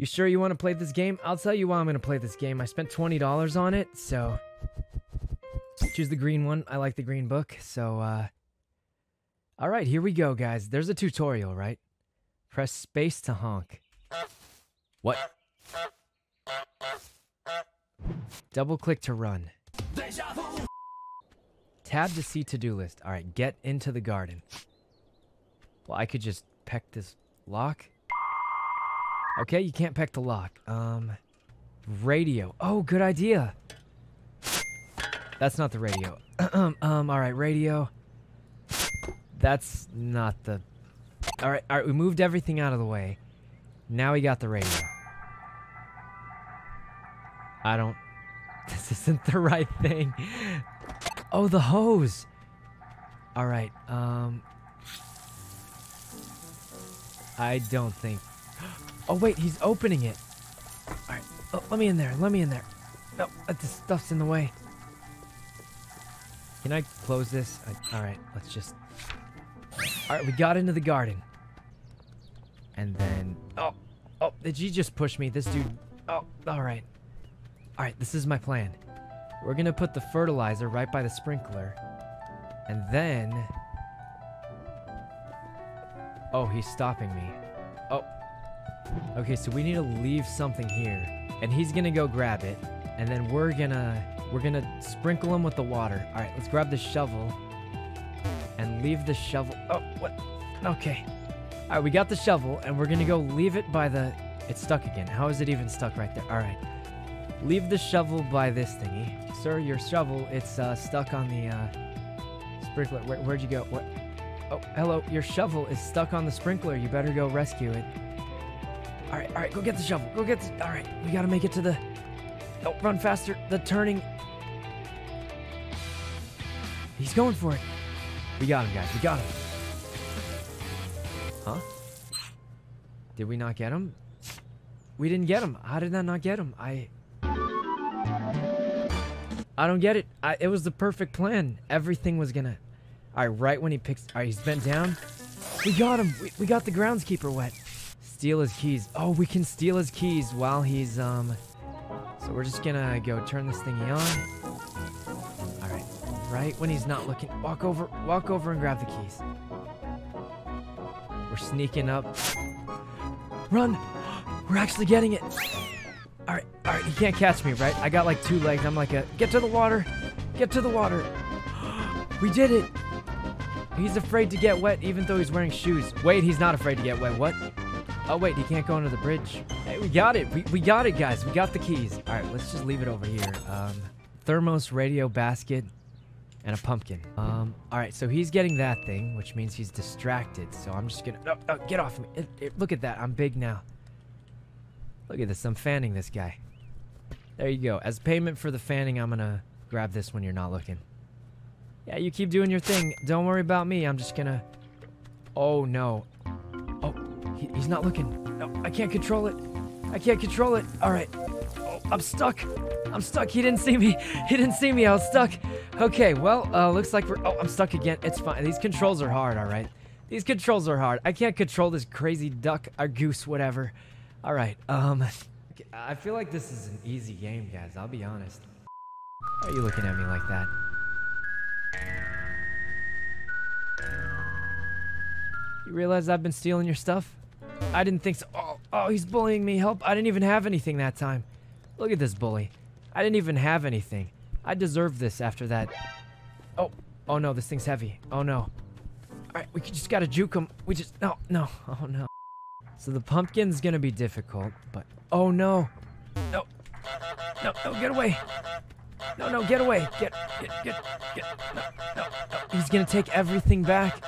You sure you want to play this game? I'll tell you why I'm going to play this game. I spent $20 on it, so choose the green one. I like the green book, so uh All right, here we go, guys. There's a tutorial, right? Press space to honk. What? Double click to run. Tab to see to-do list. All right, get into the garden. Well, I could just peck this lock. Okay, you can't peck the lock. Um, radio. Oh, good idea. That's not the radio. um, all right, radio. That's not the... All right, all right, we moved everything out of the way. Now we got the radio. I don't... This isn't the right thing. Oh, the hose. All right, um... I don't think... Oh, wait, he's opening it. All right, oh, let me in there, let me in there. No, this stuff's in the way. Can I close this? I, all right, let's just... All right, we got into the garden. And then... Oh, oh, did you just push me? This dude... Oh, all right. All right, this is my plan. We're going to put the fertilizer right by the sprinkler. And then... Oh, he's stopping me. Okay, so we need to leave something here. And he's to go grab it. And then we're to... We're to sprinkle him with the water. All right, let's grab the shovel. And leave the shovel... Oh, what? Okay. All right, we got the shovel. And we're to go leave it by the... It's stuck again. How is it even stuck right there? All right. Leave the shovel by this thingy. Sir, your shovel, it's uh, stuck on the uh, sprinkler. Where, where'd you go? What? Oh, hello. Your shovel is stuck on the sprinkler. You better go rescue it. All right, all right. Go get the shovel. Go get the... All right. We got to make it to the... Oh, run faster. The turning... He's going for it. We got him, guys. We got him. Huh? Did we not get him? We didn't get him. How did that not get him? I... I don't get it. I, it was the perfect plan. Everything was gonna... Alright, right when he picks... Alright, he's bent down. We got him. We, we got the groundskeeper wet. Steal his keys. Oh, we can steal his keys while he's, um... So we're just gonna go turn this thingy on. Alright, right when he's not looking. Walk over, walk over and grab the keys. We're sneaking up. Run! We're actually getting it. Alright, alright, he can't catch me, right? I got like two legs. I'm like a, get to the water. Get to the water. we did it. He's afraid to get wet even though he's wearing shoes. Wait, he's not afraid to get wet. What? Oh, wait, he can't go under the bridge. Hey, we got it. We, we got it, guys. We got the keys. All right, let's just leave it over here. Um, thermos radio basket and a pumpkin. Um, all right, so he's getting that thing, which means he's distracted. So I'm just gonna, oh, oh, get off me. It, it, look at that, I'm big now. Look at this, I'm fanning this guy. There you go. As payment for the fanning, I'm gonna grab this when you're not looking. Yeah, you keep doing your thing. Don't worry about me. I'm just gonna... Oh, no. He, he's not looking. No, I can't control it. I can't control it. All right. Oh, I'm stuck. I'm stuck. He didn't see me. He didn't see me. I was stuck. Okay, well, uh, looks like we're... Oh, I'm stuck again. It's fine. These controls are hard, all right? These controls are hard. I can't control this crazy duck or goose, whatever. All right, um... I feel like this is an easy game, guys. I'll be honest. Why are you looking at me like that? You realize I've been stealing your stuff? I didn't think so. Oh, oh, he's bullying me. Help. I didn't even have anything that time. Look at this bully. I didn't even have anything. I deserve this after that. Oh, oh no, this thing's heavy. Oh no. All right, we just gotta juke him. We just, no, no, oh no. So the pumpkin's gonna be difficult, but, oh no. No, no, no, get away. No, no, get away. Get, get, get, get, no, no, no. He's gonna take everything back.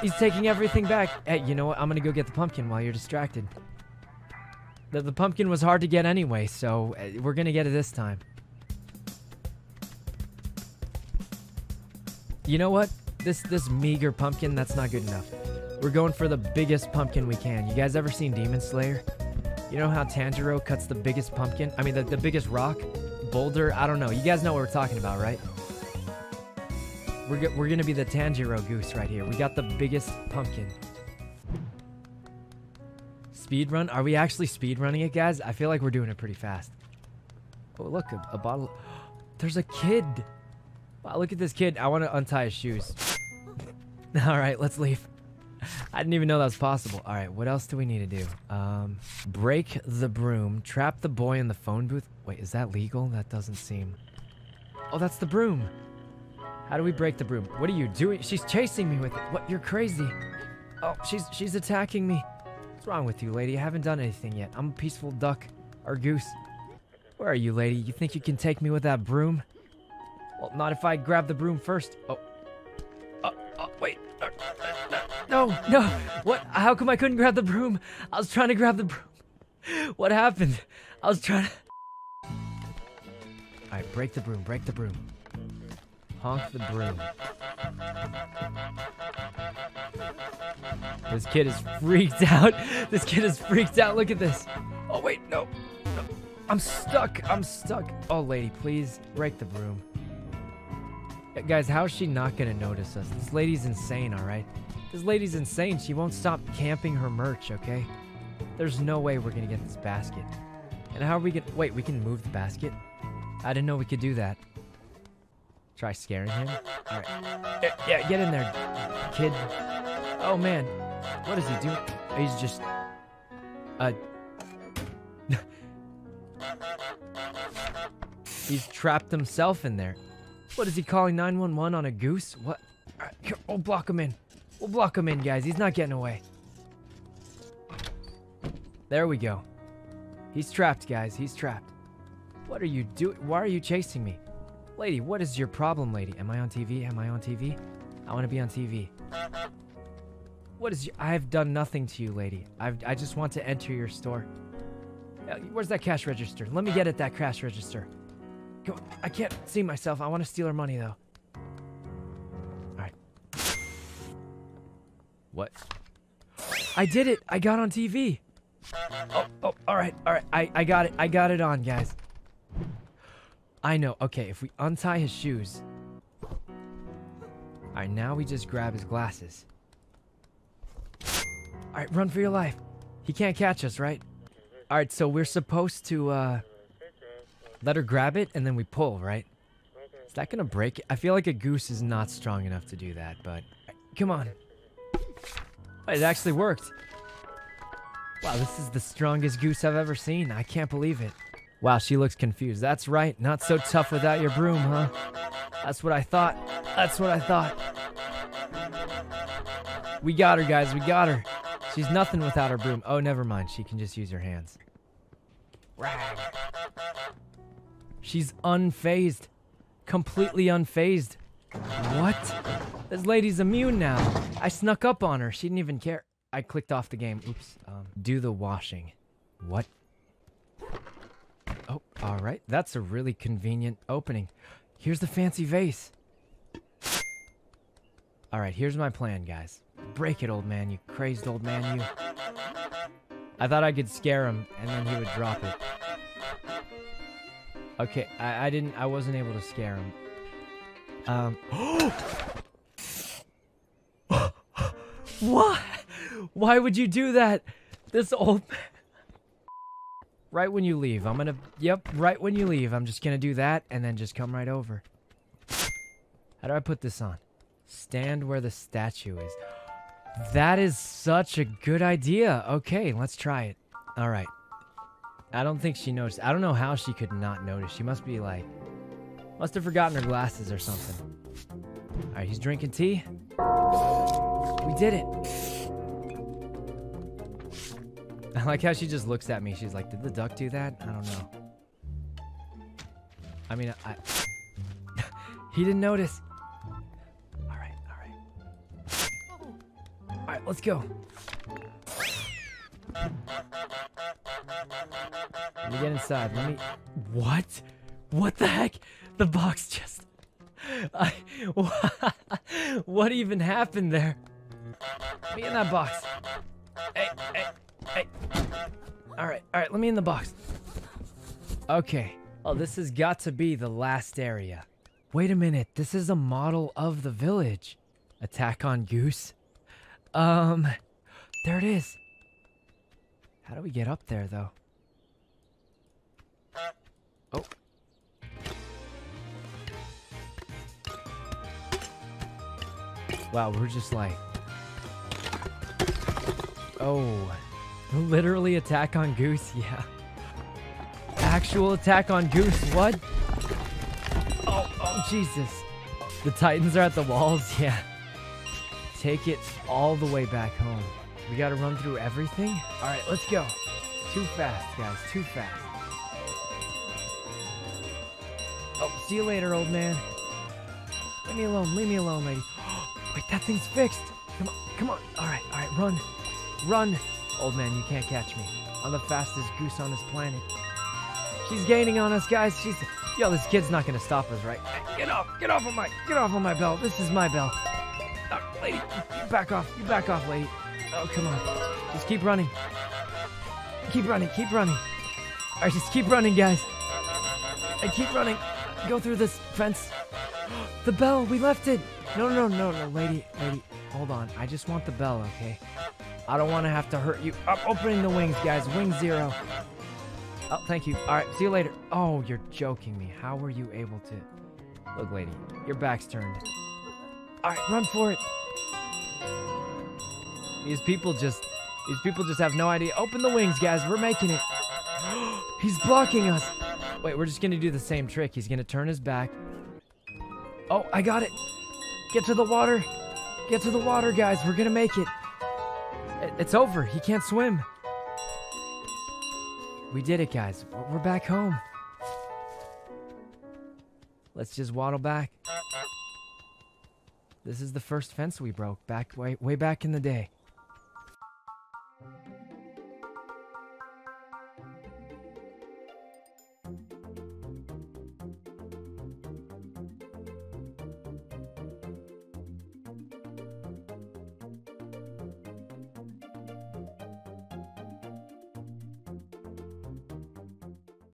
He's taking everything back. Hey, you know what? I'm gonna go get the pumpkin while you're distracted. The, the pumpkin was hard to get anyway, so uh, we're gonna get it this time. You know what? This this meager pumpkin, that's not good enough. We're going for the biggest pumpkin we can. You guys ever seen Demon Slayer? You know how Tanjiro cuts the biggest pumpkin? I mean, the, the biggest rock? Boulder? I don't know. You guys know what we're talking about, right? We're, we're gonna be the Tanjiro goose right here. We got the biggest pumpkin. speed run? Are we actually speed running it, guys? I feel like we're doing it pretty fast. Oh, look, a, a bottle. There's a kid. Wow, look at this kid. I want to untie his shoes. All right, let's leave. I didn't even know that was possible. All right, what else do we need to do? Um, break the broom, trap the boy in the phone booth. Wait, is that legal? That doesn't seem. Oh, that's the broom. How do we break the broom? What are you doing? She's chasing me with it. What? You're crazy. Oh, she's she's attacking me. What's wrong with you, lady? I haven't done anything yet. I'm a peaceful duck or goose. Where are you, lady? You think you can take me with that broom? Well, not if I grab the broom first. Oh. Oh, oh wait. Uh, no, no. What? How come I couldn't grab the broom? I was trying to grab the broom. What happened? I was trying to... Alright, break the broom, break the broom. Honk the broom. This kid is freaked out. This kid is freaked out. Look at this. Oh, wait, no. no. I'm stuck. I'm stuck. Oh, lady, please break the broom. Uh, guys, how is she not going to notice us? This lady's insane, all right? This lady's insane. She won't stop camping her merch, okay? There's no way we're going to get this basket. And how are we going to... Wait, we can move the basket? I didn't know we could do that. Try scaring him? All right. Yeah, get in there, kid. Oh, man. What is he doing? He's just... Uh... He's trapped himself in there. What is he calling 911 on a goose? What? Right, here, we'll block him in. We'll block him in, guys. He's not getting away. There we go. He's trapped, guys. He's trapped. What are you doing? Why are you chasing me? Lady, what is your problem, lady? Am I on TV? Am I on TV? I want to be on TV. What is your... I've done nothing to you, lady. I've, I just want to enter your store. Uh, where's that cash register? Let me get at that cash register. Go. I can't see myself. I want to steal her money, though. Alright. What? I did it! I got on TV! Oh, oh, alright, alright. I, I got it. I got it on, guys. I know. Okay, if we untie his shoes... Alright, now we just grab his glasses. Alright, run for your life. He can't catch us, right? Alright, so we're supposed to, uh... Let her grab it, and then we pull, right? Is that gonna break? I feel like a goose is not strong enough to do that, but... Come on. It actually worked. Wow, this is the strongest goose I've ever seen. I can't believe it. Wow, she looks confused. That's right. Not so tough without your broom, huh? That's what I thought. That's what I thought. We got her, guys. We got her. She's nothing without her broom. Oh, never mind. She can just use her hands. Rag. She's unfazed. Completely unfazed. What? This lady's immune now. I snuck up on her. She didn't even care. I clicked off the game. Oops. Um, do the washing. What? All right. That's a really convenient opening. Here's the fancy vase. All right, here's my plan, guys. Break it, old man, you crazed old man, you. I thought I could scare him, and then he would drop it. Okay, I, I didn't, I wasn't able to scare him. Um. what? Why would you do that? This old Right when you leave. I'm gonna, yep, right when you leave. I'm just gonna do that and then just come right over. How do I put this on? Stand where the statue is. That is such a good idea. Okay, let's try it. All right. I don't think she noticed. I don't know how she could not notice. She must be like, must have forgotten her glasses or something. All right, he's drinking tea. We did it. I like how she just looks at me. She's like, did the duck do that? I don't know. I mean, I... he didn't notice. All right, all right. All right, let's go. Let me get inside. Let me... What? What the heck? The box just... I... What even happened there? Me in that box. Hey, hey. All right, all right, let me in the box. Okay. Oh, this has got to be the last area. Wait a minute, this is a model of the village. Attack on Goose? Um, there it is. How do we get up there, though? Oh. Wow, we're just like... Oh. Literally attack on Goose? Yeah. Actual attack on Goose? What? Oh, oh, Jesus. The Titans are at the walls? Yeah. Take it all the way back home. We gotta run through everything? Alright, let's go. Too fast, guys. Too fast. Oh, see you later, old man. Leave me alone. Leave me alone, lady. Wait, that thing's fixed. Come on. Come on. Alright, alright. Run. Run. Old man, you can't catch me. I'm the fastest goose on this planet. She's gaining on us, guys. She's... Yo, this kid's not gonna stop us, right? Get off! Get off of my... Get off of my bell. This is my bell. Oh, lady, you back off. You back off, lady. Oh, come on. Just keep running. Keep running. Keep running. All right, just keep running, guys. And keep running. Go through this fence. The bell. We left it. No, no, no, no, lady, lady. Hold on. I just want the bell, okay? I don't want to have to hurt you. I'm opening the wings, guys. Wing zero. Oh, thank you. All right, see you later. Oh, you're joking me. How were you able to... Look, lady, your back's turned. All right, run for it. These people just... These people just have no idea. Open the wings, guys. We're making it. He's blocking us. Wait, we're just going to do the same trick. He's going to turn his back. Oh, I got it. Get to the water. Get to the water, guys. We're going to make it. It's over. He can't swim. We did it, guys. We're back home. Let's just waddle back. This is the first fence we broke back way way back in the day.